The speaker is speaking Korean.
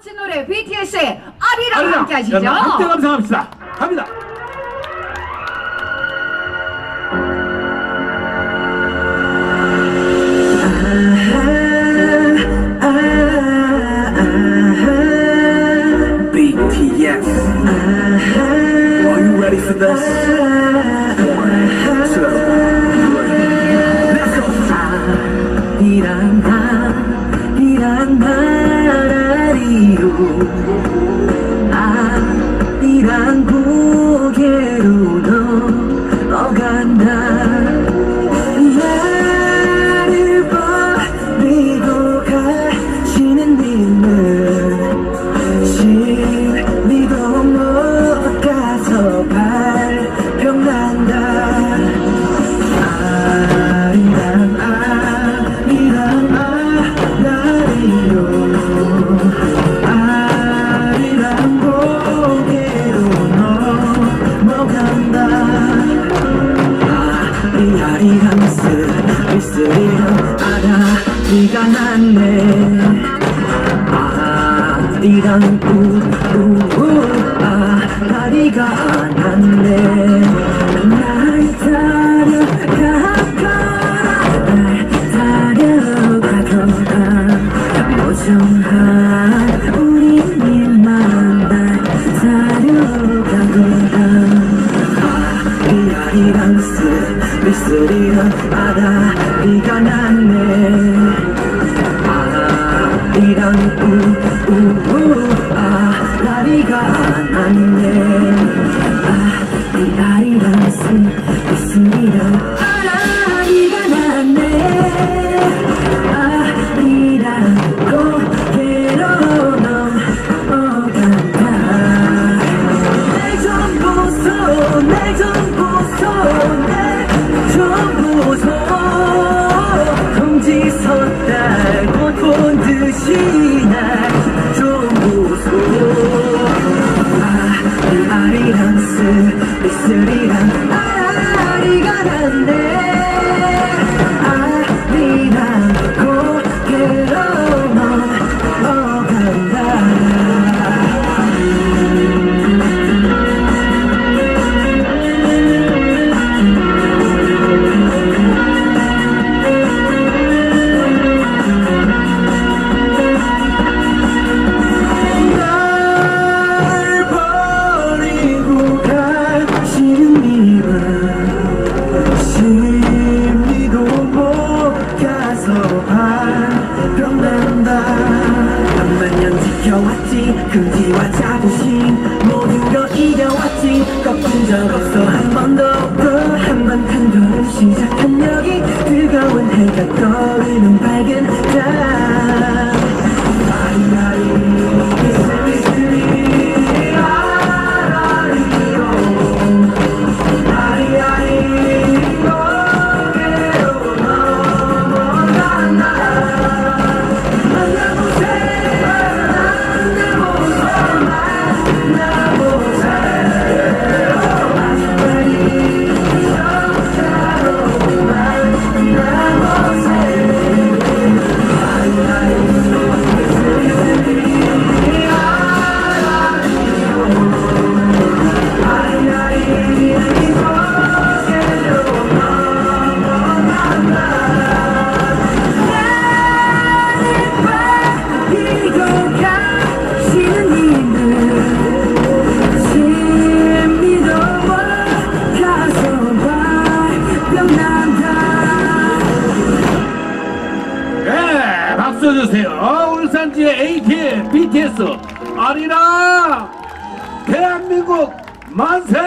멋진 노래 BTS의 아리랑 아리랑 함께 하시죠. 여러분 함께 감상합시다. 갑니다. BTS. Are you ready for this? One, two, three. Let's go. 이란 나, Thank you. 아리아리랑 쓰리쓰리랑 아라리가 났네. 아리랑 우우우 아라리가 났네. 날 쓰리쓰리랑 아라리가 났네. 아리랑 우우우 아라리가 났네. 아리아리랑 쓰리쓰리 you. 자부심 모든 거 이겨왔지. 꺾은 적 없어. 한 번도 또한번 탄도를 시작한 여기 뜨거운 해가 떠오르는 밝은 달 주세요. 울산지의 ATM BTS 아리랑 대한민국 만세!